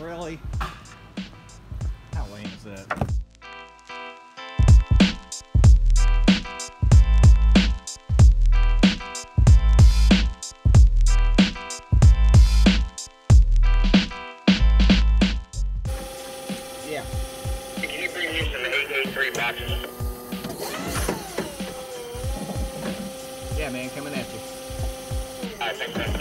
Really? How lame is that? Yeah. Can you bring me some boxes? Yeah, man, coming at you. I think that's